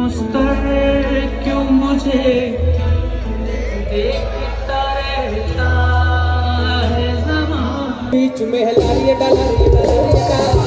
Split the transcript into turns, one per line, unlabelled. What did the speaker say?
मुस्तर क्यों मुझे देखता रहता है जमा
बीच में हिला रही है डाला रही है डाला रही है